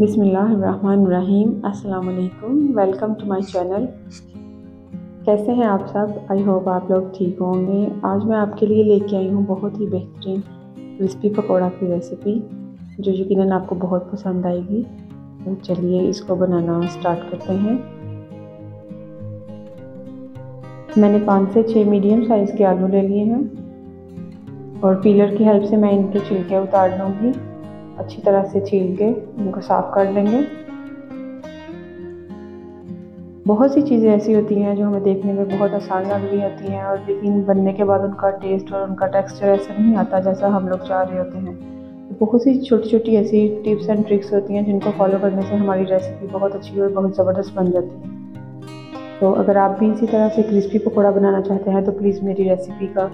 बिसमीम वालेकुम welcome to my channel. कैसे हैं आप सब? आई होप आप लोग ठीक होंगे। आज मैं आपके लिए लेके आई हूँ बहुत ही बेहतरीन क्रिस्पी पकौड़ा की रेसिपी जो यकीन आपको बहुत पसंद आएगी। तो चलिए इसको बनाना स्टार्ट करते हैं। मैंने पाँच से छः मीडियम साइज़ के आलू ले लिए हैं और पीलर की हेल्प से मैं इनके छिलके उतार लूँगी। अच्छी तरह से छील के उनको साफ़ कर लेंगे। बहुत सी चीज़ें ऐसी होती हैं जो हमें देखने में बहुत आसान लग रही होती हैं और लेकिन बनने के बाद उनका टेस्ट और उनका टेक्सचर ऐसा नहीं आता जैसा हम लोग चाह रहे होते हैं। तो बहुत सी छोटी छोटी ऐसी टिप्स एंड ट्रिक्स होती हैं जिनको फॉलो करने से हमारी रेसिपी बहुत अच्छी और बहुत ज़बरदस्त बन जाती है। तो अगर आप भी इसी तरह से क्रिस्पी पकौड़ा बनाना चाहते हैं तो प्लीज़ मेरी रेसिपी का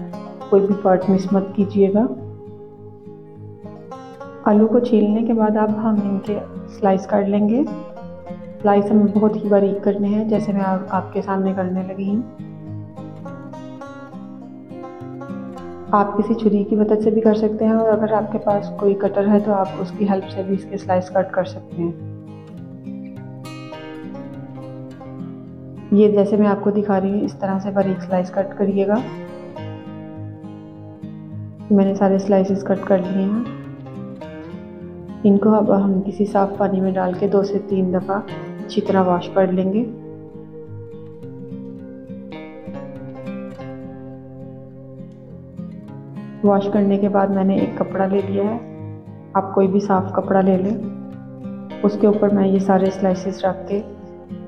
कोई भी पार्ट मिस मत कीजिएगा। आलू को छीलने के बाद अब हम इनके स्लाइस कर लेंगे। स्लाइस हमें बहुत ही बारीक करने हैं जैसे मैं आप, आपके सामने करने लगी हूँ। आप किसी छुरी की मदद से भी कर सकते हैं और अगर आपके पास कोई कटर है तो आप उसकी हेल्प से भी इसके स्लाइस कट कर सकते हैं। ये जैसे मैं आपको दिखा रही हूँ इस तरह से बारीक स्लाइस कट करिएगा। मैंने सारे स्लाइसेस कट कर लिए हैं। इनको अब हम किसी साफ़ पानी में डाल के दो से तीन दफ़ा अच्छी तरह वॉश कर लेंगे। वॉश करने के बाद मैंने एक कपड़ा ले लिया है। आप कोई भी साफ़ कपड़ा ले लें। उसके ऊपर मैं ये सारे स्लाइसेस रख के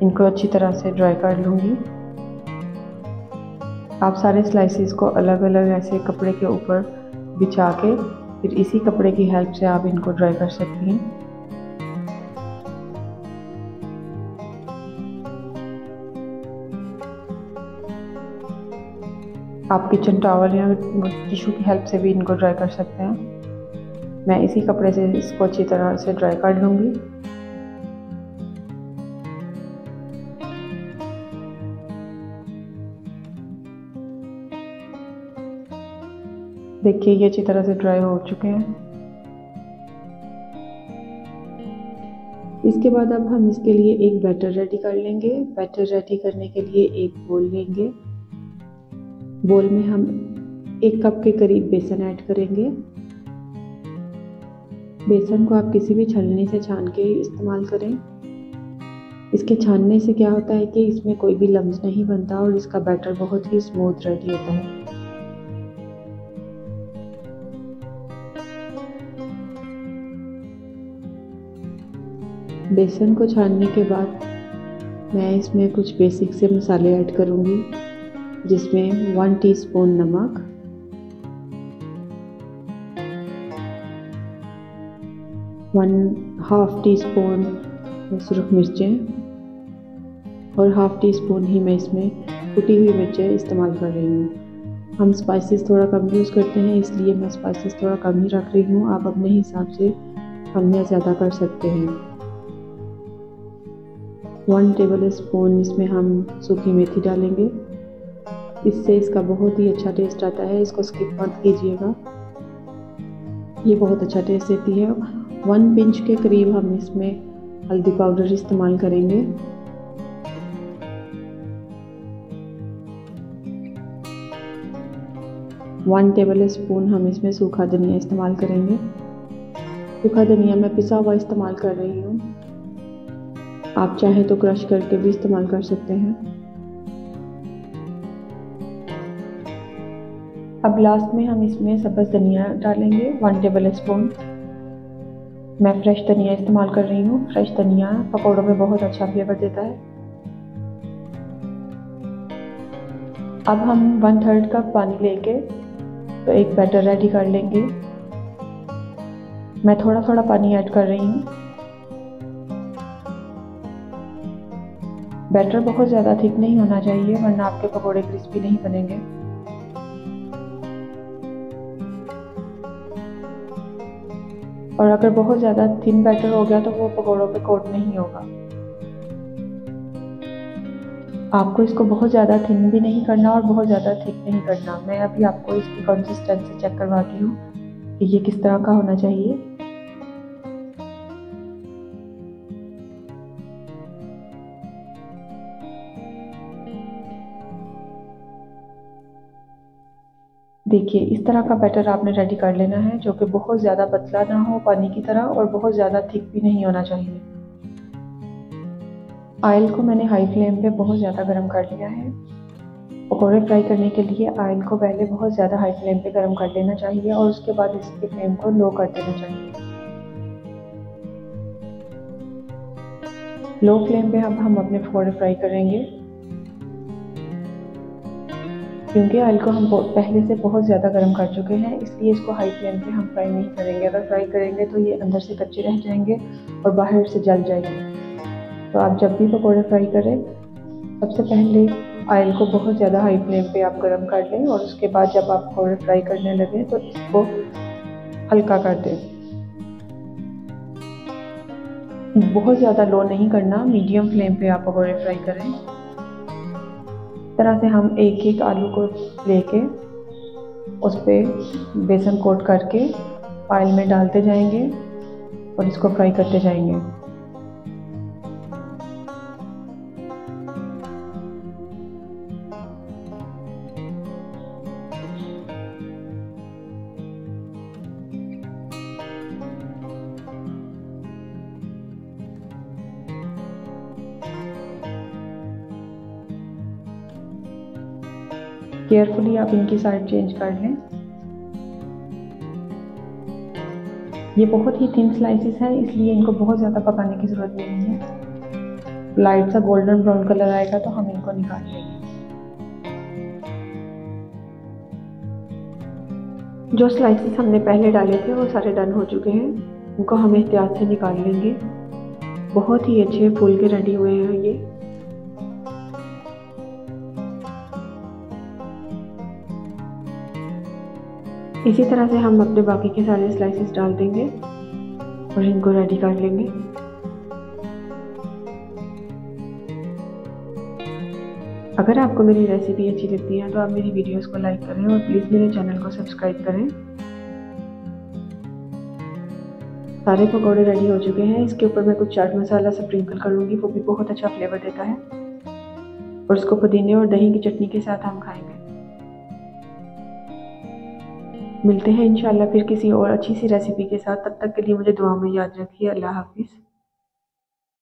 इनको अच्छी तरह से ड्राई कर लूँगी। आप सारे स्लाइसेस को अलग अलग ऐसे कपड़े के ऊपर बिछा के फिर इसी कपड़े की हेल्प से आप इनको ड्राई कर सकती हैं। आप किचन टावल या टिशू की हेल्प से भी इनको ड्राई कर सकते हैं। मैं इसी कपड़े से इसको अच्छी तरह से ड्राई कर लूँगी। देखिए, ये अच्छी तरह से ड्राई हो चुके हैं। इसके बाद अब हम इसके लिए एक बैटर रेडी कर लेंगे। बैटर रेडी करने के लिए एक बोल लेंगे। बोल में हम एक कप के करीब बेसन ऐड करेंगे। बेसन को आप किसी भी छलनी से छान के इस्तेमाल करें। इसके छानने से क्या होता है कि इसमें कोई भी लम्स नहीं बनता और इसका बैटर बहुत ही स्मूथ रेडी होता है। बेसन को छानने के बाद मैं इसमें कुछ बेसिक से मसाले ऐड करूँगी, जिसमें वन टीस्पून नमक वन हाफ़ टी स्पून सुरख मिर्चें, और हाफ़ टी स्पून ही मैं इसमें कुटी हुई मिर्चें इस्तेमाल कर रही हूँ। हम स्पाइसेस थोड़ा कम यूज़ करते हैं, इसलिए मैं स्पाइसेस थोड़ा कम ही रख रही हूँ। आप अपने हिसाब से कम या ज़्यादा कर सकते हैं। वन टेबल स्पून इसमें हम सूखी मेथी डालेंगे। इससे इसका बहुत ही अच्छा टेस्ट आता है, इसको स्किप मत कीजिएगा। ये बहुत अच्छा टेस्ट देती है। वन पिंच के करीब हम इसमें हल्दी पाउडर इस्तेमाल करेंगे। वन टेबल स्पून हम इसमें सूखा धनिया इस्तेमाल करेंगे। सूखा धनिया मैं पिसा हुआ इस्तेमाल कर रही हूँ। आप चाहें तो क्रश करके भी इस्तेमाल कर सकते हैं। अब लास्ट में हम इसमें सब्ज़ धनिया डालेंगे वन टेबल स्पून मैं फ्रेश धनिया इस्तेमाल कर रही हूँ। फ्रेश धनिया पकौड़ों में बहुत अच्छा फ्लेवर देता है। अब हम वन थर्ड कप पानी लेके तो एक बैटर रेडी कर लेंगे। मैं थोड़ा थोड़ा पानी ऐड कर रही हूँ। बैटर बहुत ज़्यादा थिक नहीं होना चाहिए, वरना आपके पकौड़े क्रिस्पी नहीं बनेंगे। और अगर बहुत ज़्यादा थिन बैटर हो गया तो वो पकौड़ों पे कोट नहीं होगा। आपको इसको बहुत ज़्यादा थिन भी नहीं करना और बहुत ज़्यादा थिक नहीं करना। मैं अभी आपको इसकी कंसिस्टेंसी चेक करवाती हूँ कि ये किस तरह का होना चाहिए। देखिए, इस तरह का बैटर आपने रेडी कर लेना है, जो कि बहुत ज़्यादा पतला ना हो पानी की तरह और बहुत ज़्यादा थिक भी नहीं होना चाहिए। आयल को मैंने हाई फ्लेम पे बहुत ज़्यादा गर्म कर लिया है। पकौड़े फ्राई करने के लिए आयल को पहले बहुत ज़्यादा हाई फ्लेम पे गर्म कर लेना चाहिए और उसके बाद इसकी फ्लेम को लो कर देना चाहिए। लो फ्लेम पे अब हम अपने पकौड़े फ्राई करेंगे। क्योंकि ऑयल को हम पहले से बहुत ज़्यादा गर्म कर चुके हैं, इसलिए इसको हाई फ्लेम पे हम फ्राई नहीं करेंगे। अगर फ्राई करेंगे तो ये अंदर से कच्चे रह जाएँगे और बाहर से जल जाएँगे। तो आप जब भी पकौड़े फ्राई करें, सबसे पहले ऑयल को बहुत ज़्यादा हाई फ्लेम पे आप गर्म कर लें और उसके बाद जब आप पकौड़े फ्राई करने लगें तो इसको हल्का कर दें। बहुत ज़्यादा लो नहीं करना मीडियम फ्लेम पे आप पकौड़े फ्राई करें। तरह से हम एक एक आलू को लेके उस पर बेसन कोट करके ऑयल में डालते जाएँगे और इसको फ्राई करते जाएँगे। केयरफुली आप इनकी साइड चेंज कर लें। ये बहुत ही थिन स्लाइसिस है, इसलिए इनको बहुत ज़्यादा पकाने की ज़रूरत नहीं है। लाइट सा गोल्डन ब्राउन कलर आएगा तो हम इनको निकाल लेंगे। जो स्लाइसिस हमने पहले डाले थे, वो सारे डन हो चुके हैं। उनको हम एहतियात से निकाल लेंगे। बहुत ही अच्छे फूल के रेडी हुए हैं ये। इसी तरह से हम अपने बाकी के सारे स्लाइसेस डाल देंगे और इनको रेडी कर लेंगे। अगर आपको मेरी रेसिपी अच्छी लगती है तो आप मेरी वीडियोस को लाइक करें और प्लीज़ मेरे चैनल को सब्सक्राइब करें। सारे पकौड़े रेडी हो चुके हैं। इसके ऊपर मैं कुछ चाट मसाला स्प्रिंकल करूँगी वो भी बहुत अच्छा फ्लेवर देता है। और इसको पुदीने और दही की चटनी के साथ हम खाएँगे। मिलते हैं, इंशाल्लाह फिर किसी और अच्छी सी रेसिपी के साथ। तब तक के लिए मुझे दुआ में याद रखिए। अल्लाह हाफिज़।